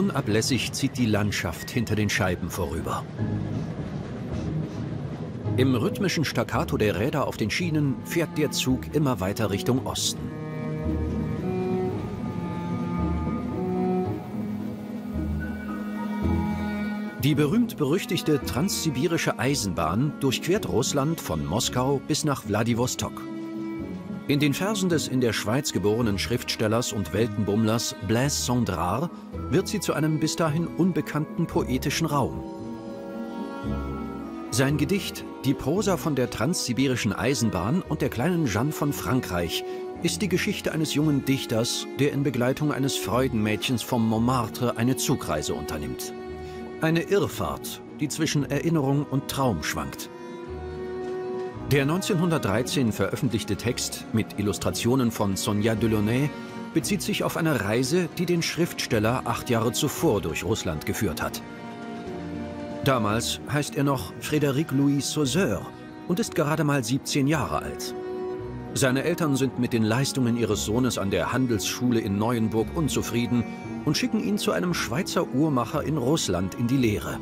Unablässig zieht die Landschaft hinter den Scheiben vorüber. Im rhythmischen Staccato der Räder auf den Schienen fährt der Zug immer weiter Richtung Osten. Die berühmt-berüchtigte transsibirische Eisenbahn durchquert Russland von Moskau bis nach Wladiwostok. In den Versen des in der Schweiz geborenen Schriftstellers und Weltenbummlers Blaise Cendrars wird sie zu einem bis dahin unbekannten poetischen Raum. Sein Gedicht Die Prosa von der transsibirischen Eisenbahn und der kleinen Jeanne von Frankreich ist die Geschichte eines jungen Dichters, der in Begleitung eines Freudenmädchens vom Montmartre eine Zugreise unternimmt. Eine Irrfahrt, die zwischen Erinnerung und Traum schwankt. Der 1913 veröffentlichte Text mit Illustrationen von Sonia Delaunay bezieht sich auf eine Reise, die den Schriftsteller acht Jahre zuvor durch Russland geführt hat. Damals heißt er noch Frédéric Louis Saussure und ist gerade mal 17 Jahre alt. Seine Eltern sind mit den Leistungen ihres Sohnes an der Handelsschule in Neuenburg unzufrieden und schicken ihn zu einem Schweizer Uhrmacher in Russland in die Lehre.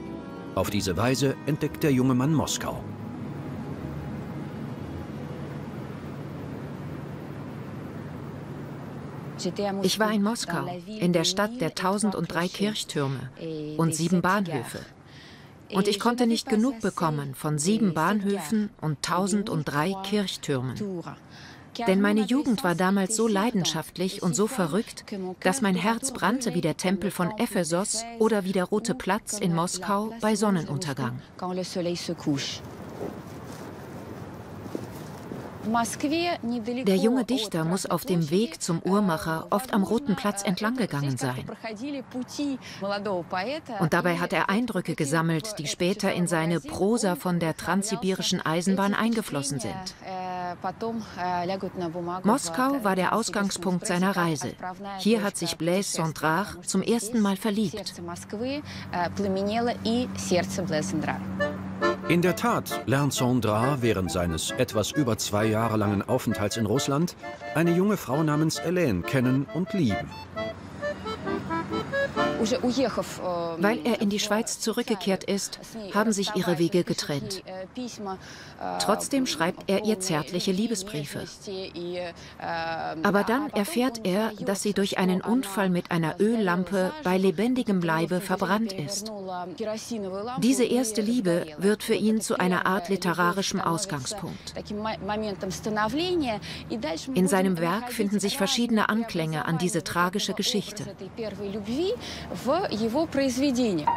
Auf diese Weise entdeckt der junge Mann Moskau. Ich war in Moskau, in der Stadt der 1003 Kirchtürme und sieben Bahnhöfe. Und ich konnte nicht genug bekommen von sieben Bahnhöfen und 1003 Kirchtürmen. Denn meine Jugend war damals so leidenschaftlich und so verrückt, dass mein Herz brannte wie der Tempel von Ephesos oder wie der Rote Platz in Moskau bei Sonnenuntergang. Der junge Dichter muss auf dem Weg zum Uhrmacher oft am Roten Platz entlang gegangen sein. Und dabei hat er Eindrücke gesammelt, die später in seine Prosa von der transsibirischen Eisenbahn eingeflossen sind. Moskau war der Ausgangspunkt seiner Reise. Hier hat sich Blaise Cendrars zum ersten Mal verliebt. In der Tat lernt Cendrars während seines etwas über zwei Jahre langen Aufenthalts in Russland eine junge Frau namens Hélène kennen und lieben. Weil er in die Schweiz zurückgekehrt ist, haben sich ihre Wege getrennt. Trotzdem schreibt er ihr zärtliche Liebesbriefe. Aber dann erfährt er, dass sie durch einen Unfall mit einer Öllampe bei lebendigem Leibe verbrannt ist. Diese erste Liebe wird für ihn zu einer Art literarischem Ausgangspunkt. In seinem Werk finden sich verschiedene Anklänge an diese tragische Geschichte в его произведениях.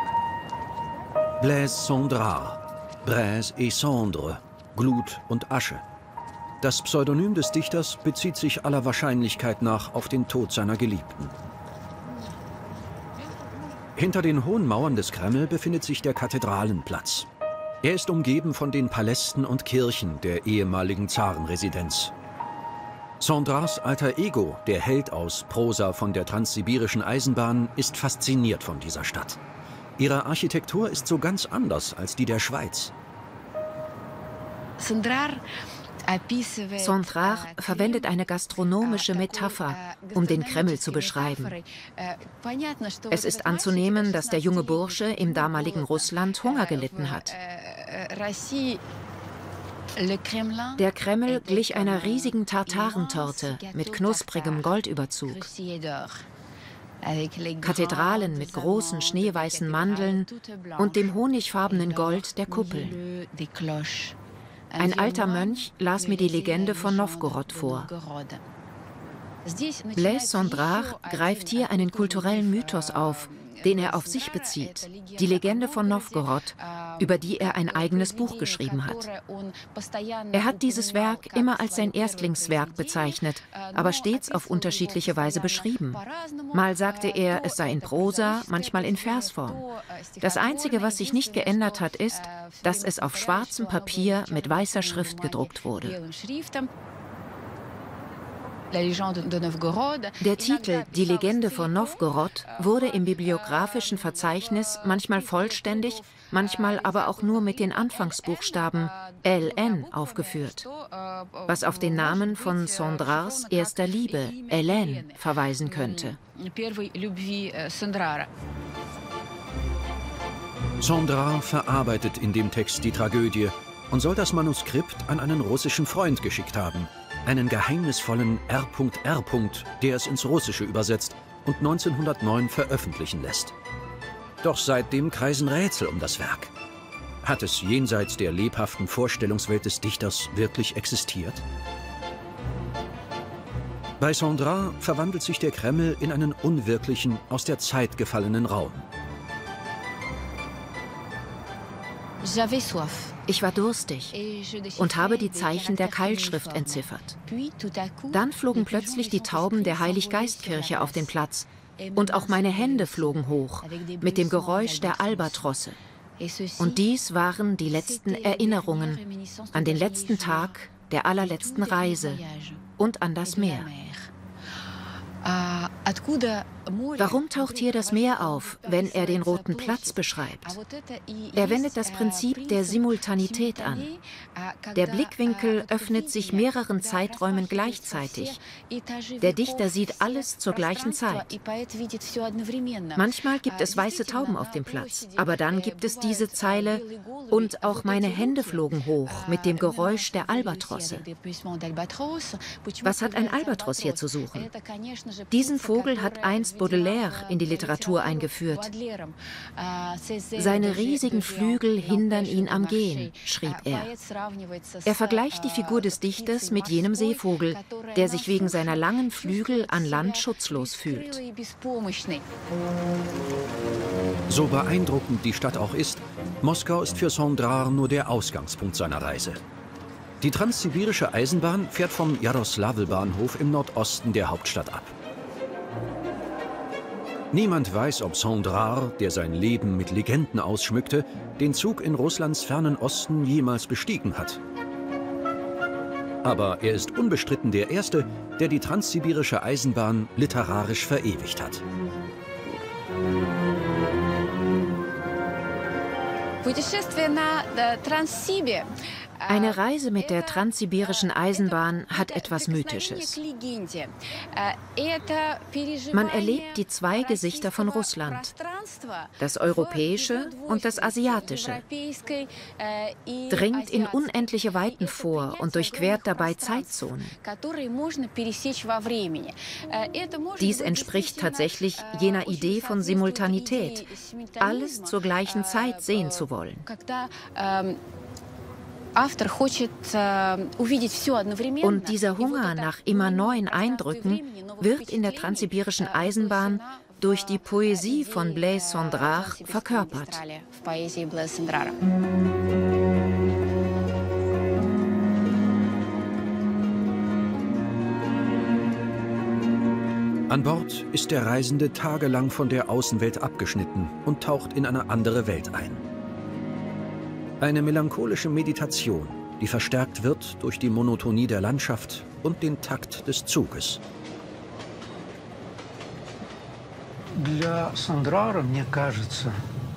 Blaise Cendrars, Braise et Cendre, Glut und Asche. Das Pseudonym des Dichters bezieht sich aller Wahrscheinlichkeit nach auf den Tod seiner Geliebten. Hinter den hohen Mauern des Kreml befindet sich der Kathedralenplatz. Er ist umgeben von den Palästen und Kirchen der ehemaligen Zarenresidenz. Cendrars alter Ego, der Held aus Prosa von der transsibirischen Eisenbahn, ist fasziniert von dieser Stadt. Ihre Architektur ist so ganz anders als die der Schweiz. Cendrars verwendet eine gastronomische Metapher, um den Kreml zu beschreiben. Es ist anzunehmen, dass der junge Bursche im damaligen Russland Hunger gelitten hat. Der Kreml glich einer riesigen Tartarentorte mit knusprigem Goldüberzug. Kathedralen mit großen schneeweißen Mandeln und dem honigfarbenen Gold der Kuppel. Ein alter Mönch las mir die Legende von Novgorod vor. Blaise Cendrars greift hier einen kulturellen Mythos auf, den er auf sich bezieht, die Legende von Novgorod, über die er ein eigenes Buch geschrieben hat. Er hat dieses Werk immer als sein Erstlingswerk bezeichnet, aber stets auf unterschiedliche Weise beschrieben. Mal sagte er, es sei in Prosa, manchmal in Versform. Das Einzige, was sich nicht geändert hat, ist, dass es auf schwarzem Papier mit weißer Schrift gedruckt wurde. Der Titel Die Legende von Novgorod wurde im bibliografischen Verzeichnis manchmal vollständig, manchmal aber auch nur mit den Anfangsbuchstaben LN aufgeführt, was auf den Namen von Cendrars erster Liebe, Hélène, verweisen könnte. Sondra verarbeitet in dem Text die Tragödie und soll das Manuskript an einen russischen Freund geschickt haben, einen geheimnisvollen R.R., der es ins Russische übersetzt und 1909 veröffentlichen lässt. Doch seitdem kreisen Rätsel um das Werk. Hat es jenseits der lebhaften Vorstellungswelt des Dichters wirklich existiert? Bei Sondra verwandelt sich der Kreml in einen unwirklichen, aus der Zeit gefallenen Raum. Ich war durstig und habe die Zeichen der Keilschrift entziffert. Dann flogen plötzlich die Tauben der Heiliggeistkirche auf den Platz und auch meine Hände flogen hoch mit dem Geräusch der Albatrosse. Und dies waren die letzten Erinnerungen an den letzten Tag der allerletzten Reise und an das Meer. Warum taucht hier das Meer auf, wenn er den Roten Platz beschreibt? Er wendet das Prinzip der Simultanität an. Der Blickwinkel öffnet sich mehreren Zeiträumen gleichzeitig. Der Dichter sieht alles zur gleichen Zeit. Manchmal gibt es weiße Tauben auf dem Platz, aber dann gibt es diese Zeile und auch meine Hände flogen hoch mit dem Geräusch der Albatrosse. Was hat ein Albatros hier zu suchen? Diesen Vogel hat einst Baudelaire in die Literatur eingeführt. Seine riesigen Flügel hindern ihn am Gehen, schrieb er. Er vergleicht die Figur des Dichters mit jenem Seevogel, der sich wegen seiner langen Flügel an Land schutzlos fühlt. So beeindruckend die Stadt auch ist, Moskau ist für Sondrar nur der Ausgangspunkt seiner Reise. Die transsibirische Eisenbahn fährt vom Jaroslawl-Bahnhof im Nordosten der Hauptstadt ab. Niemand weiß, ob Sondrar, der sein Leben mit Legenden ausschmückte, den Zug in Russlands fernen Osten jemals bestiegen hat. Aber er ist unbestritten der Erste, der die transsibirische Eisenbahn literarisch verewigt hat. Путешествие на Транссибе eine Reise mit der transsibirischen Eisenbahn hat etwas Mythisches. Man erlebt die zwei Gesichter von Russland, das europäische und das asiatische, dringt in unendliche Weiten vor und durchquert dabei Zeitzonen. Dies entspricht tatsächlich jener Idee von Simultanität, alles zur gleichen Zeit sehen zu wollen. Und dieser Hunger nach immer neuen Eindrücken wird in der transsibirischen Eisenbahn durch die Poesie von Blaise Sondrach verkörpert. An Bord ist der Reisende tagelang von der Außenwelt abgeschnitten und taucht in eine andere Welt ein. Eine melancholische Meditation, die verstärkt wird durch die Monotonie der Landschaft und den Takt des Zuges.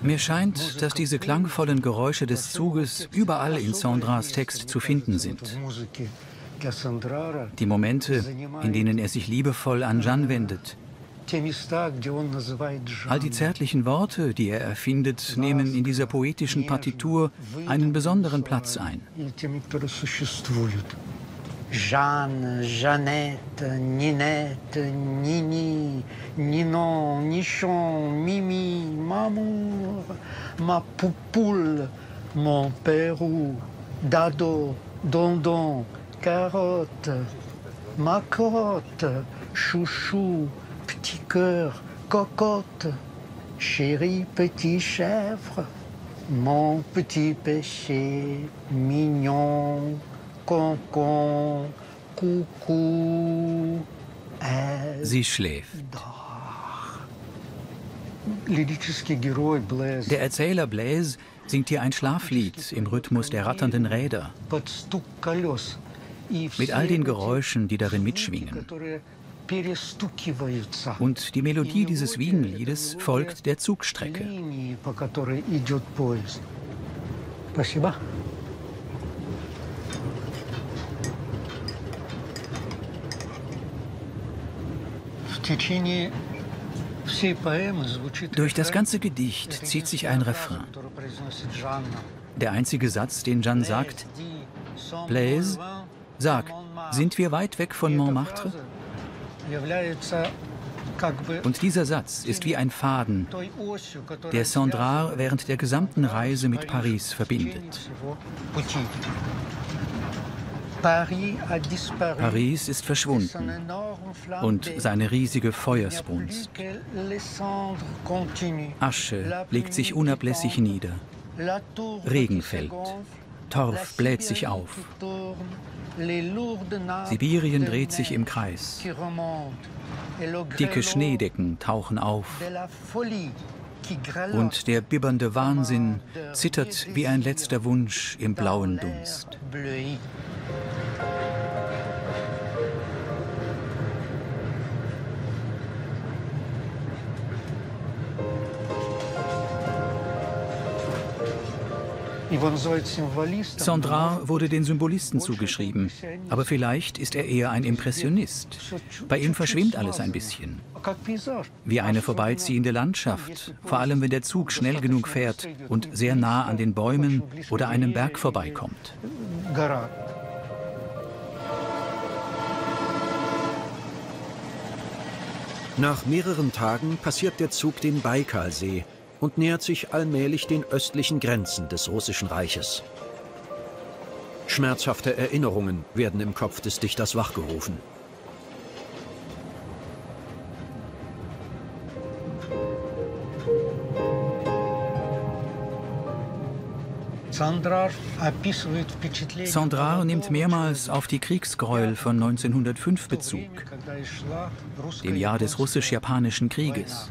Mir scheint, dass diese klangvollen Geräusche des Zuges überall in Sandras Text zu finden sind. Die Momente, in denen er sich liebevoll an Jeanne wendet, All die zärtlichen Worte, die er erfindet, nehmen in dieser poetischen Partitur einen besonderen Platz ein. Jeanne, Jeannette, Ninette, Nini, Ninon, Nichon, Mimi, Mamour, ma poupoule, mon pérou, Dado, Dondon, Carotte, ma Chouchou, petit cœur, cocotte, chéri petit chèvre, mon petit péché, mignon, concon, coucou. Sie schläft. Der Erzähler Blaise singt hier ein Schlaflied im Rhythmus der ratternden Räder. Mit all den Geräuschen, die darin mitschwingen. Und die Melodie dieses Wiegenliedes folgt der Zugstrecke. Durch das ganze Gedicht zieht sich ein Refrain. Der einzige Satz, den Jeanne sagt, Blaise, sag, sind wir weit weg von Montmartre? Und dieser Satz ist wie ein Faden, der Sandra während der gesamten Reise mit Paris verbindet. Paris ist verschwunden und seine riesige Feuersbrunst. Asche legt sich unablässig nieder. Regen fällt. Torf bläht sich auf. Sibirien dreht sich im Kreis. Dicke Schneedecken tauchen auf. Und der bibbernde Wahnsinn zittert wie ein letzter Wunsch im blauen Dunst. Sandra wurde den Symbolisten zugeschrieben, aber vielleicht ist er eher ein Impressionist. Bei ihm verschwimmt alles ein bisschen. Wie eine vorbeiziehende Landschaft, vor allem wenn der Zug schnell genug fährt und sehr nah an den Bäumen oder einem Berg vorbeikommt. Nach mehreren Tagen passiert der Zug den Baikalsee und nähert sich allmählich den östlichen Grenzen des Russischen Reiches. Schmerzhafte Erinnerungen werden im Kopf des Dichters wachgerufen. Sandra nimmt mehrmals auf die Kriegsgräuel von 1905 Bezug, dem Jahr des russisch-japanischen Krieges.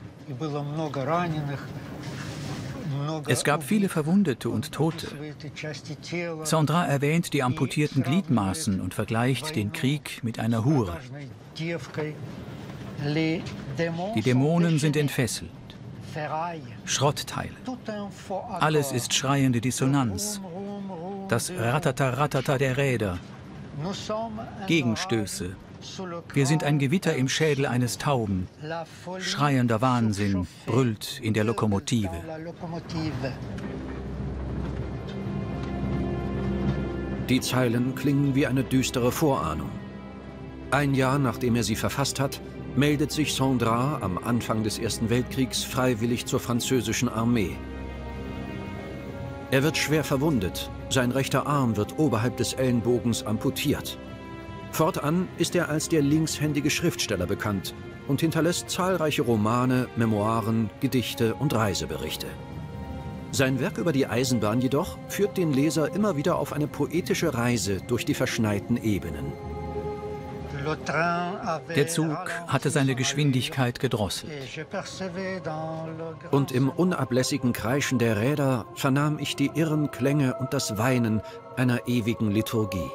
Es gab viele Verwundete und Tote. Sandra erwähnt die amputierten Gliedmaßen und vergleicht den Krieg mit einer Hure. Die Dämonen sind entfesselt. Schrottteile. Alles ist schreiende Dissonanz. Das Ratata-Ratata der Räder. Gegenstöße, wir sind ein Gewitter im Schädel eines Tauben. Schreiender Wahnsinn brüllt in der Lokomotive. Die Zeilen klingen wie eine düstere Vorahnung. Ein Jahr nachdem er sie verfasst hat, meldet sich Sandra am Anfang des Ersten Weltkriegs freiwillig zur französischen Armee. Er wird schwer verwundet, sein rechter Arm wird oberhalb des Ellenbogens amputiert. Fortan ist er als der linkshändige Schriftsteller bekannt und hinterlässt zahlreiche Romane, Memoiren, Gedichte und Reiseberichte. Sein Werk über die Eisenbahn jedoch führt den Leser immer wieder auf eine poetische Reise durch die verschneiten Ebenen. Der Zug hatte seine Geschwindigkeit gedrosselt. Und im unablässigen Kreischen der Räder vernahm ich die irren Klänge und das Weinen einer ewigen Liturgie.